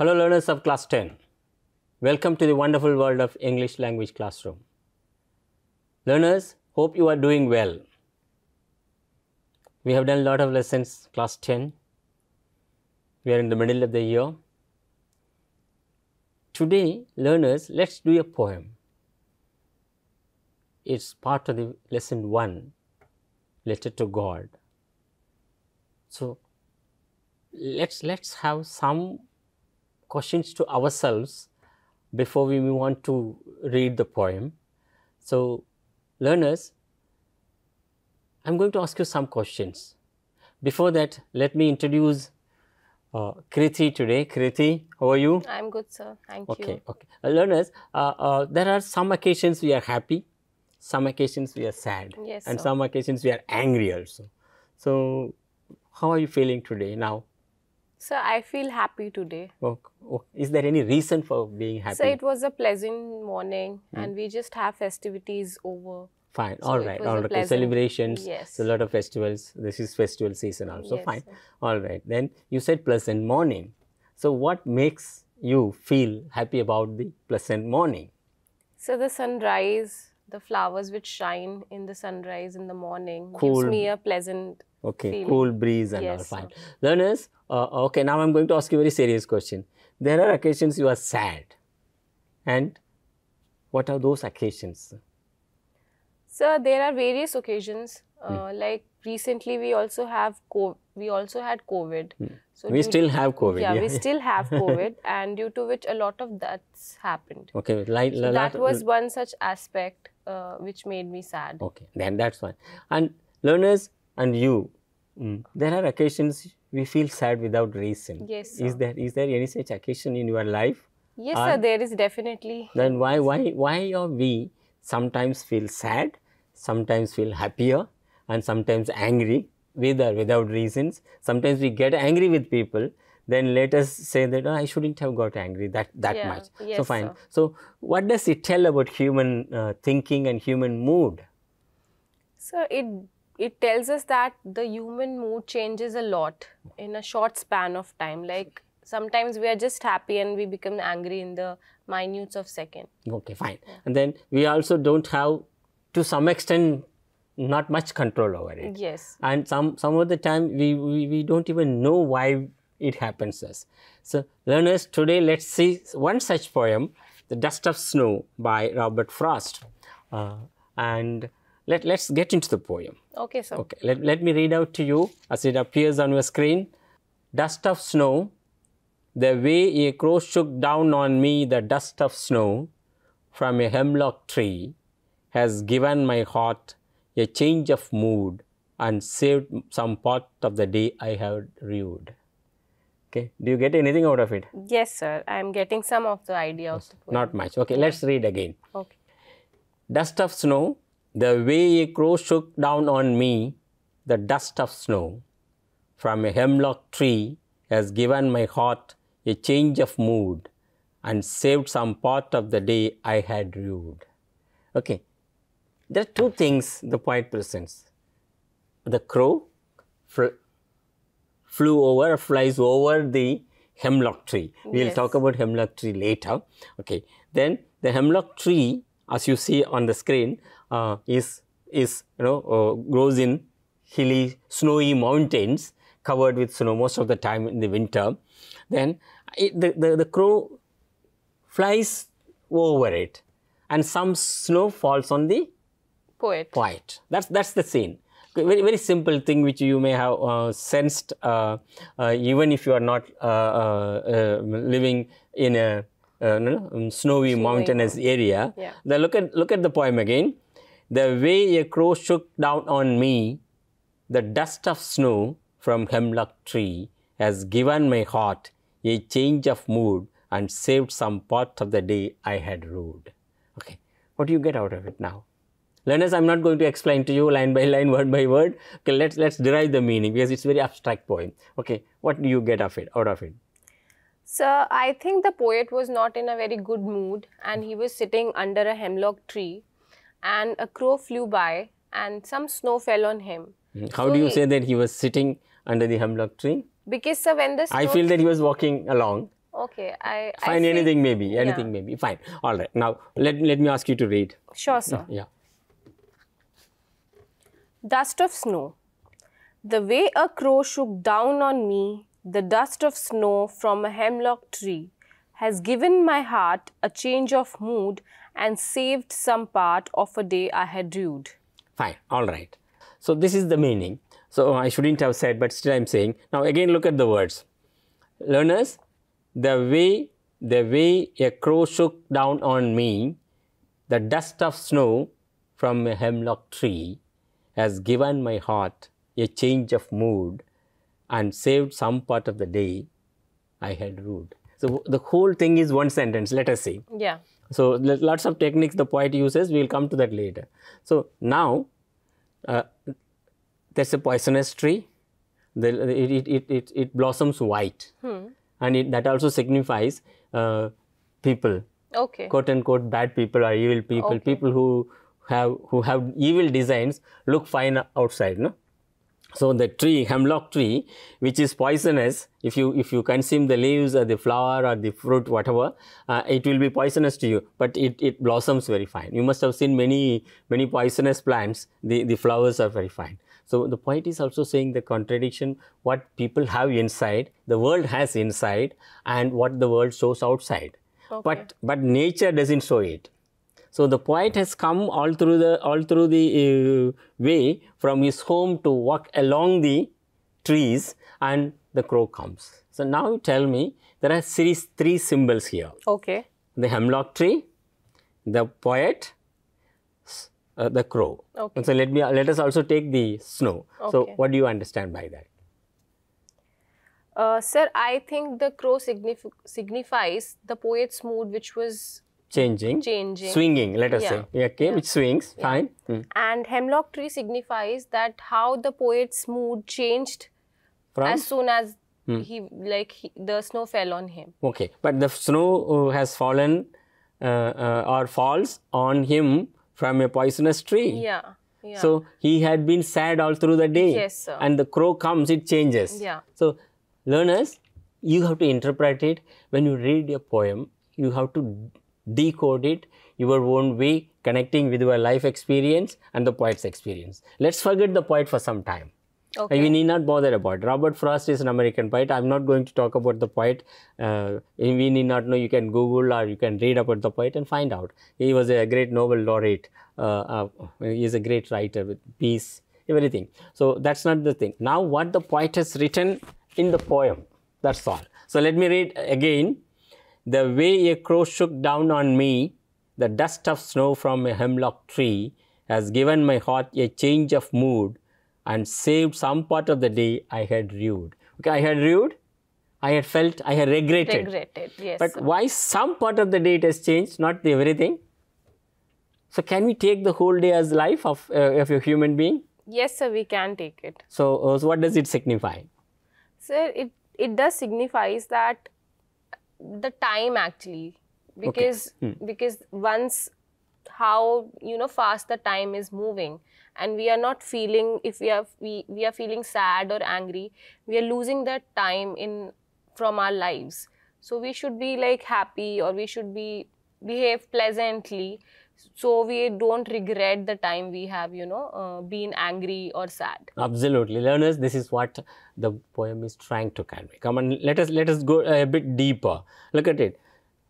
Hello learners of class 10. Welcome to the wonderful world of English language classroom. Learners, hope you are doing well. We have done a lot of lessons class 10. We are in the middle of the year. Today, learners, let's do a poem. It's part of the lesson 1, letter to God. So, let's let's have some questions to ourselves before we move on to read the poem. So, learners, I'm going to ask you some questions. Before that, let me introduce uh, Kriti today. Kriti, how are you? I'm good, sir. Thank Okay, you. okay. Uh, learners, uh, uh, there are some occasions we are happy, some occasions we are sad, Yes, and sir. some occasions we are angry also. So, how are you feeling today now? Sir, I feel happy today. Oh, oh, is there any reason for being happy? So it was a pleasant morning Hmm. and we just have festivities over. Fine, So all right, all right. Okay, celebrations, Yes. a lot of festivals. This is festival season also. Yes, Fine, sir. all right. Then you said pleasant morning. So, what makes you feel happy about the pleasant morning? So the sunrise, the flowers which shine in the sunrise in the morning Cool. gives me a pleasant. Okay, Feeling. cool breeze and all. Yes, Fine. sir. Learners, uh, okay, now I'm going to ask you a very serious question. There are occasions you are sad. And what are those occasions? So there are various occasions. Hmm. Uh, Like recently, we also have co- we also had COVID. So Hmm. we still have COVID. yeah, we still have COVID, and due to which a lot of that's happened. Okay, like, So that was one such aspect uh, which made me sad. Okay, then that's fine. And learners and you, mm, there are occasions we feel sad without reason. Yes, Is there is there any such occasion in your life? Yes, sir, there is definitely. Then why why why are we sometimes feel sad, sometimes feel happier, and sometimes angry with or without reasons? Sometimes we get angry with people. Then let us say that "Oh, I shouldn't have got angry that that Yeah, much. so fine. sir. So what does it tell about human uh, thinking and human mood? So it it tells us that the human mood changes a lot in a short span of time. Like sometimes we are just happy and we become angry in the minutes of second. Okay, fine. And then we also don't have, to some extent, not much control over it. Yes. And some some of the time we, we, we don't even know why it happens to us. So learners, today let's see one such poem, The Dust of Snow by Robert Frost. Uh, and let, let's get into the poem. Okay, sir. Okay, let, let me read out to you as it appears on your screen. Dust of snow, the way a crow shook down on me the dust of snow from a hemlock tree has given my heart a change of mood and saved some part of the day I have rued. Okay, do you get anything out of it? Yes, sir. I am getting some of the idea of the poem. Not much. Okay, let's read again. Okay. Dust of snow, the way a crow shook down on me, the dust of snow from a hemlock tree has given my heart a change of mood and saved some part of the day I had rued. Okay, there are two things the poet presents. The crow fl- flew over, flies over the hemlock tree. We'll talk about hemlock tree later. Okay, then the hemlock tree, as you see on the screen, uh, is is you know uh, grows in hilly, snowy mountains covered with snow most of the time in the winter. Then it, the, the the crow flies over it, and some snow falls on the Poet. quiet. That's that's the scene. Very very simple thing which you may have uh, sensed uh, uh, even if you are not uh, uh, uh, living in a uh, um, snowy mountainous area. Yeah. Then look at look at the poem again. The way a crow shook down on me, the dust of snow from hemlock tree has given my heart a change of mood and saved some part of the day I had rued. Okay, what do you get out of it now? Learners, I'm not going to explain to you line by line, word by word. Okay, let's let's derive the meaning because it's very abstract poem. Okay, what do you get of it out of it? So I think the poet was not in a very good mood and he was sitting under a hemlock tree and a crow flew by and some snow fell on him. Hmm. How So do you he- say that he was sitting under the hemlock tree? Because sir, when the snow I feel that he was walking along. Okay, I I Fine, see- anything maybe, Yeah. anything maybe. Fine. All right. Now let let me ask you to read. Sure, sir. Yeah. Dust of snow. The way a crow shook down on me, the dust of snow from a hemlock tree, has given my heart a change of mood and saved some part of a day I had rued. Fine. All right. So this is the meaning. So I shouldn't have said, but still I'm saying. Now again, look at the words. Learners, the way the way a crow shook down on me, the dust of snow from a hemlock tree has given my heart a change of mood and saved some part of the day I had rued. So the whole thing is one sentence. Let us see. Yeah. So lots of techniques the poet uses. We will come to that later. So now uh, there's a poisonous tree. The, it, it, it, it, it blossoms white, Hmm. and it, that also signifies uh, people, Okay. quote unquote, bad people or evil people. Okay. People who have who have evil designs look fine outside, no. So the tree, hemlock tree, which is poisonous, if you if you consume the leaves or the flower or the fruit, whatever, uh, it will be poisonous to you. But it, it blossoms very fine. You must have seen many many poisonous plants. The the flowers are very fine. So the poet is also saying the contradiction: what people have inside, the world has inside, and what the world shows outside. But but nature doesn't show it. So the poet has come all through the all through the uh, way from his home to walk along the trees, and the crow comes. So now you tell me, there are series three symbols here: Okay. the hemlock tree, the poet, uh, the crow. Okay. So let me let us also take the snow. Okay. So what do you understand by that? Uh, sir, I think the crow signif- signifies the poet's mood, which was Changing, changing. swinging. Let us Yeah. say, yeah, okay, which swings. Fine. Hmm. And hemlock tree signifies that how the poet's mood changed From as soon as Hmm. he like he, the snow fell on him. Okay, but the snow uh, has fallen uh, uh, or falls on him from a poisonous tree. Yeah. Yeah. So he had been sad all through the day. Yes, sir. And the crow comes, it changes. Yeah. So, learners, you have to interpret it. When you read a poem, you have to decode it your own way, connecting with your life experience and the poet's experience. Let's forget the poet for some time. okay. We need not bother about. Robert Frost is an American poet. I'm not going to talk about the poet. Uh, we need not know. You can Google or you can read about the poet and find out. He was a great Nobel laureate. Uh, uh, he is a great writer with peace, everything. So that's not the thing. Now, what the poet has written in the poem, that's all. So let me read again. The way a crow shook down on me, the dust of snow from a hemlock tree has given my heart a change of mood and saved some part of the day I had rued. Okay, I had rued, I had felt, I had regretted. regretted. Yes. But sir. why some part of the day it has changed, not the everything? So can we take the whole day as life of, uh, of a human being? yes, sir. We can take it. So, uh, so what does it signify? Sir, it it does signifies that the time actually. Because Hmm. because once how you know fast the time is moving and we are not feeling if we are we, we are feeling sad or angry we are losing that time in from our lives. So we should be like happy or we should be behave pleasantly so we don't regret the time we have you know uh, been angry or sad Absolutely, learners. This is what the poem is trying to convey. Come on, let us let us go a bit deeper. Look at it.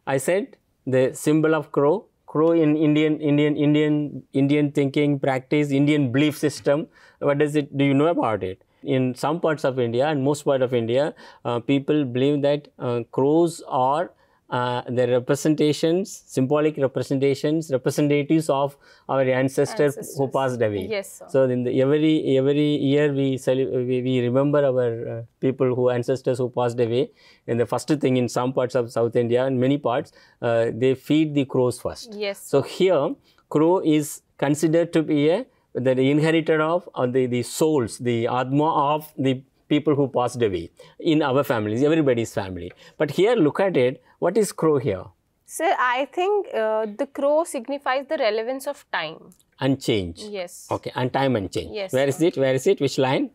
I said the symbol of crow. Crow in Indian Indian Indian Indian thinking practice, Indian belief system. What does it? Do you know about it? In some parts of India and most part of India, uh, people believe that uh, crows are uh, the representations, symbolic representations, representatives of our ancestors, who passed away. Yes, sir. So in the, every every year we, we we remember our uh, people who ancestors who passed away. And the first thing in some parts of South India and many parts, uh, they feed the crows first. yes So here, crow is considered to be a the inheritor of uh, the the souls, the atma of the people who passed away in our families, everybody's family. But here, look at it. What is crow here? Sir, I think uh, the crow signifies the relevance of time. And change. Yes. Okay, and time and change. Yes, Where is it? Where is it? Which line?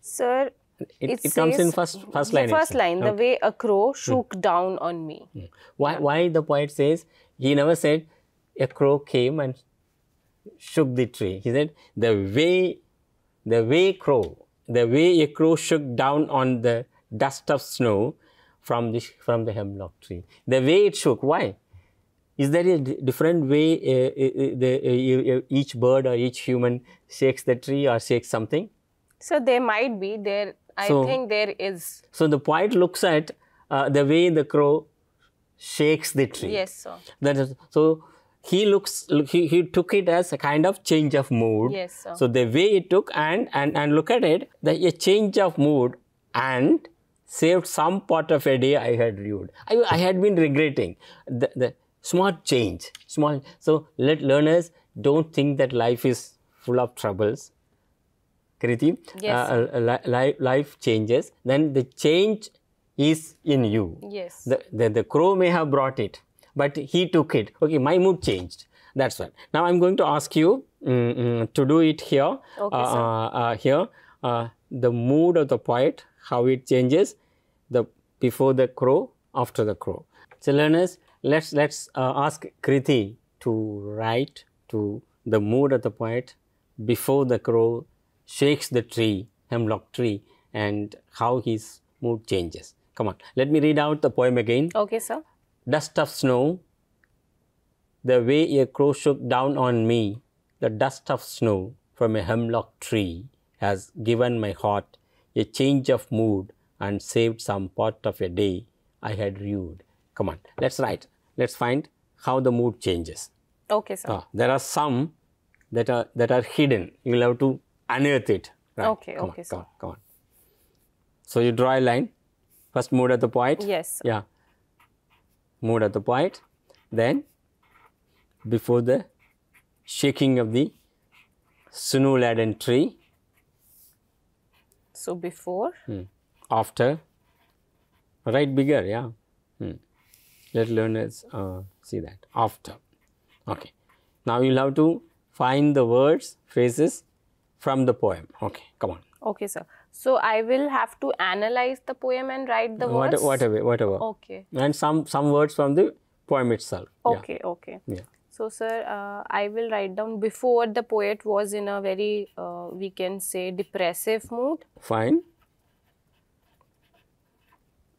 Sir, It, It it comes in first first line. first itself. line, the way a crow shook down on me. Why, why the poet says, he never said, a crow came and shook the tree. He said, the way, the way crow, the way a crow shook down on the dust of snow from the, from the hemlock tree. The way it shook, why? Is there a different way uh, uh, uh, the, uh, uh, each bird or each human shakes the tree or shakes something? So there might be there. I So- think there is. So the poet looks at uh, the way the crow shakes the tree. Yes, sir. That is so he looks he, he took it as a kind of change of mood. Yes, sir. So the way it took and and and look at it, the a change of mood and saved some part of a day I had rued. I, I had been regretting the, the small change, small. So let learners don't think that life is full of troubles. Kriti, Yes, uh, uh, li- li- life changes. Then the change is in you Yes. the, the, the crow may have brought it, but he took it. Okay, my mood changed. That's what. Now I'm going to ask you mm, mm, to do it here. Okay, uh, uh, uh, here, uh, the mood of the poet, how it changes, the before the crow, after the crow. So learners, let's let's uh, ask Kriti to write to the mood of the poet before the crow shakes the tree, hemlock tree, and how his mood changes. Come on, let me read out the poem again. Okay, sir. Dust of snow, the way a crow shook down on me, the dust of snow from a hemlock tree has given my heart a change of mood and saved some part of a day I had rued. Come on, let's write. Let's find how the mood changes. Okay, sir. Ah, there are some that are that are hidden. You'll have to unearth it. Right. Okay, come okay, on, sir. Come on, come on. So you draw a line. First mood at the point. Yes. Yeah. Mood at the point. Then before the shaking of the snow laden tree. So before. Hmm. After. Write bigger, yeah. Hmm. Let learners uh, see that. After. Okay. Now you'll have to find the words, phrases from the poem. Okay, come on. Okay, sir. So I will have to analyze the poem and write the What, words. whatever, whatever. Okay. And some some words from the poem itself. Yeah. Okay. Okay. Yeah. So, sir, uh, I will write down before the poet was in a very, uh, we can say, depressive mood. Fine.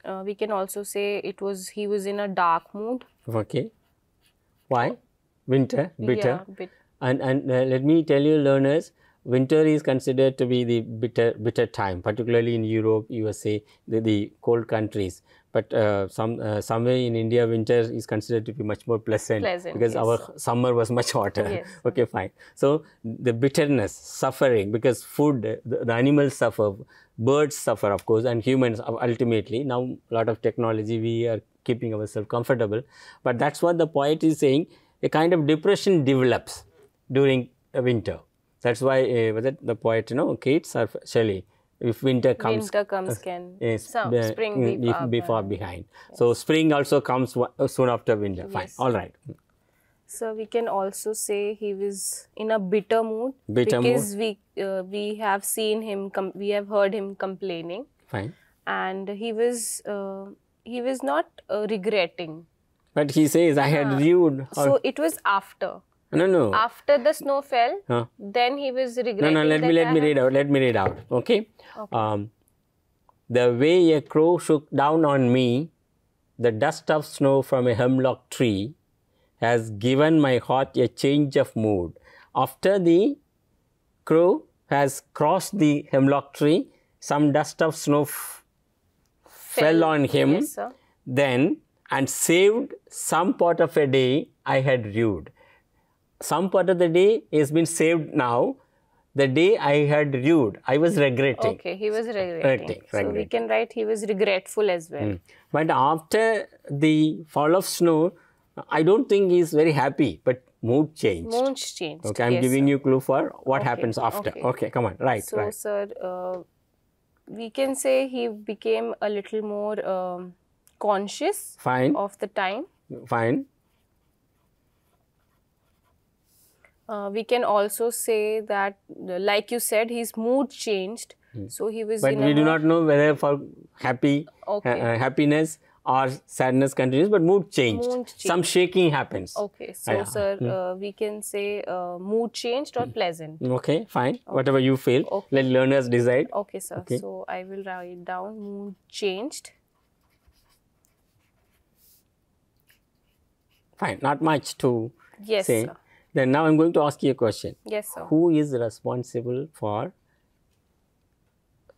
Uh, we can also say it was he was in a dark mood. Okay. Why? Winter, bitter. Yeah, bit, And and uh, let me tell you, learners, winter is considered to be the bitter bitter time, particularly in Europe, USA, the, the cold countries. But uh, some uh, somewhere in India, winter is considered to be much more pleasant, Pleasant, because yes. our summer was much hotter. Yes. okay, fine. So the bitterness, suffering, because food, the, the animals suffer, birds suffer, of course, and humans uh, ultimately. Now, a lot of technology, we are keeping ourselves comfortable. But that's what the poet is saying. A kind of depression develops during the winter. That's why uh, was it the poet, you know, Keats or Shelley. If winter comes, winter comes can Yes, some, the- spring be be, far be far behind. So spring also comes uh, soon after winter. Fine, Yes. all right. So we can also say he was in a bitter mood Bitter mood. because we uh, we have seen him we have heard him complaining Fine. and he was uh, he was not uh, regretting. But he says, I had viewed. or- So it was after no, no. after the snow fell. Huh. Then he was regretting. no, no. let me let I me read out. Let me read out. Okay. Okay. Um, the way a crow shook down on me, the dust of snow from a hemlock tree, has given my heart a change of mood. After the crow has crossed the hemlock tree, some dust of snow f- fell on him. Yes, then and saved some part of a day I had rued. Some part of the day has been saved now. The day I had rued, I was regretting. Okay, he was regretting. Regretting, So we can write he was regretful as well. Hmm. But after the fall of snow, I don't think he's very happy, but mood changed. Mood changed. Okay, I'm yes, giving sir. you clue for what Okay, happens after. okay. Okay. come on, right, So, right. sir, uh, we can say he became a little more um, conscious Fine, of the time. fine. Uh, we can also say that, like you said, his mood changed So he was. But we do not know whether for happy Okay. uh, happiness or sadness continues, but mood changed. Mood changed. Some shaking happens. Okay, so Yeah. sir, uh, we can say uh, mood changed or pleasant. Okay, fine. Whatever you feel, Okay. let learners decide. Okay, sir. Okay. So I will write down mood changed. Fine, not much to Yes, say. sir. Then now I'm going to ask you a question. Yes, sir. Who is responsible for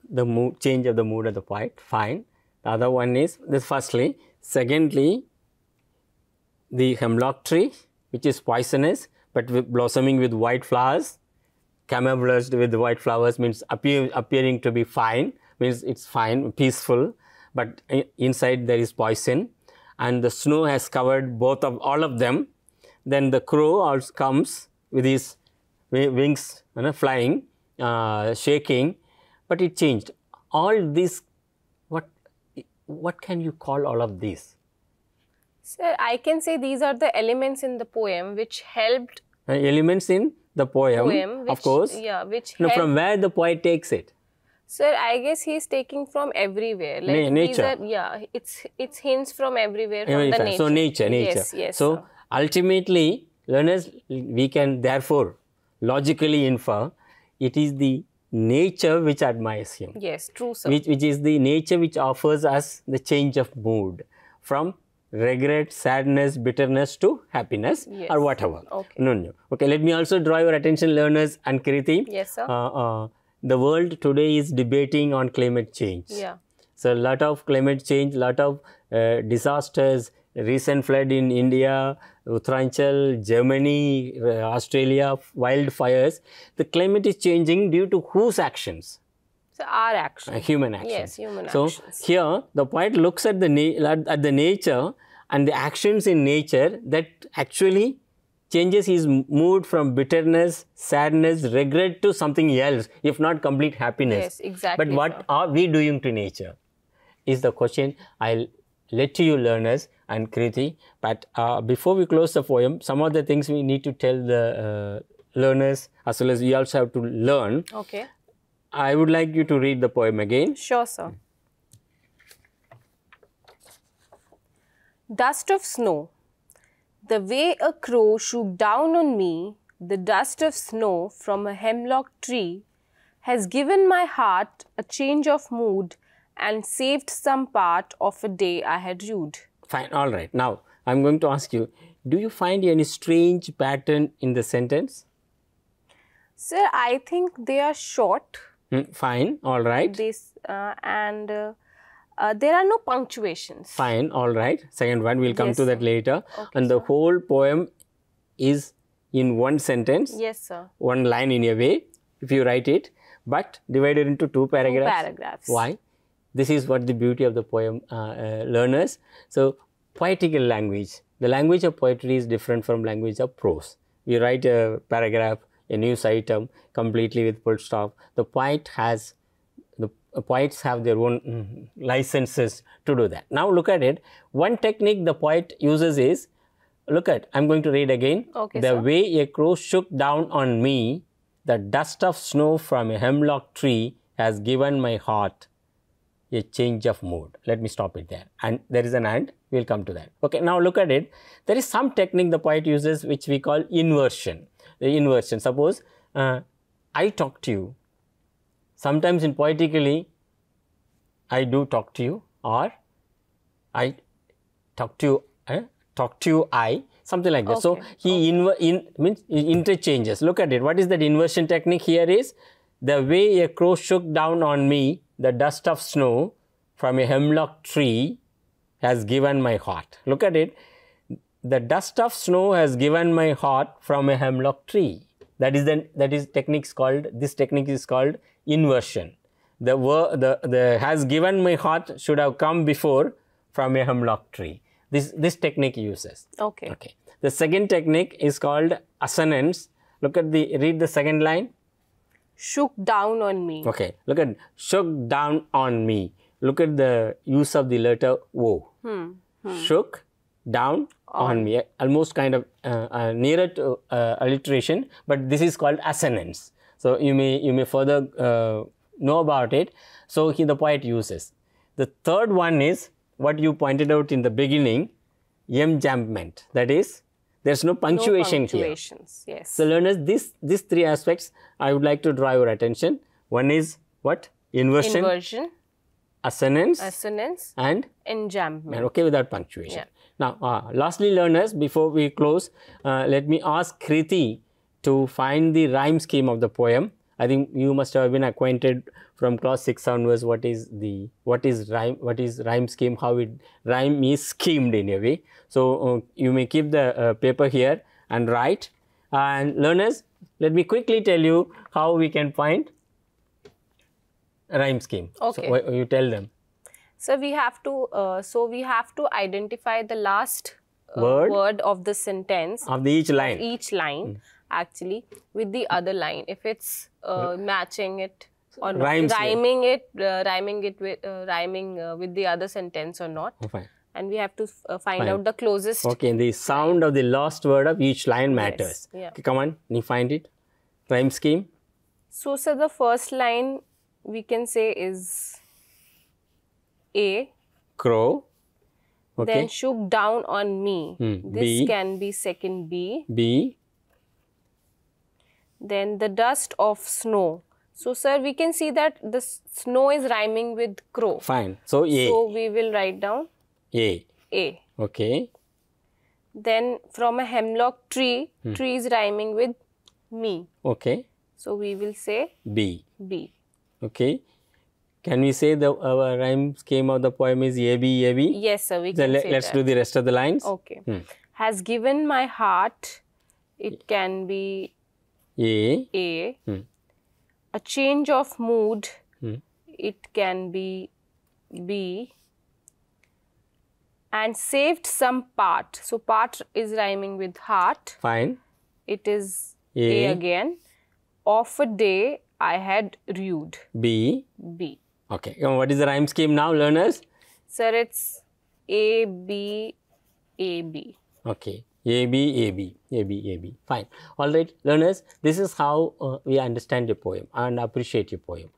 the mood change of the mood of the poet? Fine. The other one is this firstly. Secondly, the hemlock tree, which is poisonous but with blossoming with white flowers, camouflaged with white flowers means appear, appearing to be fine, means it's fine, peaceful, but inside there is poison, and the snow has covered both of all of them. Then the crow also comes with his wings you know, flying, uh, shaking, but it changed. All what what can you call all of these? Sir, I can say these are the elements in the poem which helped Uh, elements in the poem, poem. Which, of course. Yeah, which No, from where the poet takes it. Sir, I guess he's taking from everywhere. Like Na- these nature. are- yeah, it's it's hints from everywhere from the nature. So nature, nature. Yes, yes. so sir. ultimately, learners, we can therefore logically infer it is the nature which admires him, yes, true, sir. which, which is the nature which offers us the change of mood from regret, sadness, bitterness to happiness Yes. or whatever. Okay. No, no. Okay, let me also draw your attention, learners and Kriti. Yes, sir. Uh, uh, the world today is debating on climate change. yeah. So a lot of climate change, lot of uh, disasters, recent flood in India, Uttaranchal, Germany, uh, Australia, wildfires. The climate is changing due to whose actions? So our Uh, action. human actions. Yes, human so actions. So here the poet looks at the at, at the nature and the actions in nature that actually changes his mood from bitterness, sadness, regret to something else, if not complete happiness. Yes, exactly, But what sir. are we doing to nature? Is the question I'll let to you learners and Kriti. But uh, before we close the poem, some of the things we need to tell the uh, learners as well as we also have to learn. Okay. I would like you to read the poem again. Sure, sir. Dust of snow. The way a crow shook down on me, the dust of snow from a hemlock tree, has given my heart a change of mood and saved some part of a day I had rued. Fine, all right. Now, I'm going to ask you do you find any strange pattern in the sentence? Sir, I think they are short. Hmm, fine, all right. This uh, and uh, uh, there are no punctuations. Fine, all right. Second one, we'll come Yes, to that later. Okay, and the sir. whole poem is in one sentence, Yes, sir. one line in a way, if you write it, but divided into two paragraphs. Two paragraphs. Why? This is what the beauty of the poem uh, uh, learners. So, poetical language. The language of poetry is different from language of prose. We write a paragraph, a news item, completely with full stop. The poet has the uh, poets have their own mm, licenses to do that. Now look at it. One technique the poet uses is look at. I'm going to read again. Okay, the sir. way a crow shook down on me, the dust of snow from a hemlock tree has given my heart a change of mood. Let me stop it there. And there is an and, we'll come to that. Okay, now look at it. There is some technique the poet uses which we call inversion. The inversion. Suppose uh, I talk to you. Sometimes in poetically, I do talk to you or I talk to you, eh? talk to you, I, something like that. So Okay, he inver- in, means he interchanges. Look at it. What is that inversion technique here is the way a crow shook down on me, the dust of snow from a hemlock tree has given my heart. Look at it. The dust of snow has given my heart from a hemlock tree. That is the that is techniques called this technique is called inversion. The word the, the has given my heart should have come before from a hemlock tree. This this technique uses. Okay. Okay. The second technique is called assonance. Look at the read the second line. Shook down on me. Okay. Look at shook down on me. Look at the use of the letter O. Shook down on me. Almost kind of uh, uh, nearer to uh, alliteration, but this is called assonance. So you may you may further uh, know about it. So he, the poet uses. The third one is what you pointed out in the beginning, enjambment. That is, there's no punctuation no here. Yes. So learners, this these three aspects I would like to draw your attention. One is what inversion, Inversion, assonance, assonance, and enjambment. okay without punctuation. Yeah. Now, uh, lastly, learners, before we close, uh, let me ask Kriti to find the rhyme scheme of the poem. I think you must have been acquainted from class six onwards. What is the what is rhyme? What is rhyme scheme? How it rhyme is schemed in a way. So uh, you may keep the uh, paper here and write. And learners, let me quickly tell you how we can find rhyme scheme. Okay. So, you tell them. So we have to. Uh, so we have to identify the last uh, Word? word of the sentence of the each line. each line actually with the other line if it's uh, matching it or Rhymes rhyming it uh, rhyming it with uh, rhyming uh, with the other sentence or not Oh, fine. and we have to uh, find Fine. out the closest Okay, the sound of the last word of each line matters. yeah. Okay, come on, you find it. Rhyme scheme. so sir the first line we can say is a Crow. Okay. then shook down on me Hmm, this B. can be second b B. then the dust of snow so sir we can see that the snow is rhyming with crow Fine. So A. so we will write down A. a Okay. then from a hemlock tree Hmm. tree is rhyming with me Okay. so we will say B. b Okay. Can we say the our rhyme scheme of the poem is A B A B? yes sir we Then can say let's that. do the rest of the lines. okay Hmm. has given my heart it can be A. a Hmm. A change of mood Hmm. it can be b and saved some part so part is rhyming with heart Fine. it is A. a again of a day i had rued B. b Okay. Now, What is the rhyme scheme now, learners? sir it's a b a b Okay. A, B, A, B, A, B, A, B. Fine. All right, learners, this is how uh, we understand your poem and appreciate your poem.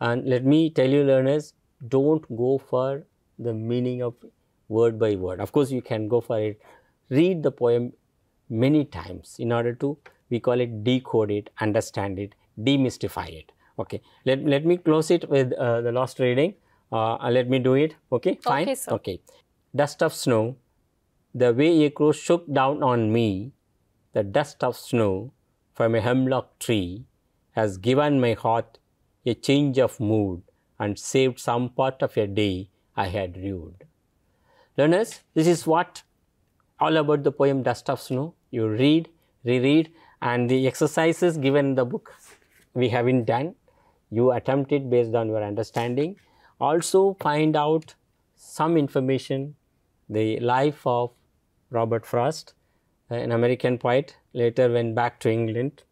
And let me tell you, learners, don't go for the meaning of word by word. Of course, you can go for it. Read the poem many times in order to, we call it decode it, understand it, demystify it. Okay. Let, let me close it with uh, the last reading. Uh, let me do it. Okay. Fine. Okay, sir. Okay. Dust of snow the way a crow shook down on me, the dust of snow from a hemlock tree has given my heart a change of mood and saved some part of a day I had rued. Learners, this is what all about the poem Dust of Snow. You read, reread, and the exercises given in the book we haven't done. You attempt it based on your understanding. Also, find out some information the life of Robert Frost, an American poet, later went back to England.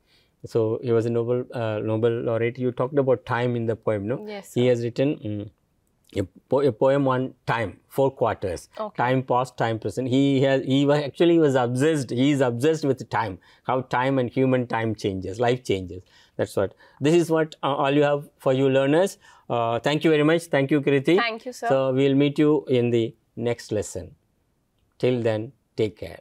So he was a Nobel uh, Nobel laureate. You talked about time in the poem, no? Yes, He has written mm, a, po- a poem on time, Four Quartets. Okay. Time past, time present. He has he was actually was obsessed. He is obsessed with time, how time and human time changes, life changes. That's what. This is what uh, all you have for you learners. Uh, thank you very much. Thank you, Kriti. Thank you, sir. So we'll meet you in the next lesson. Till then, take care.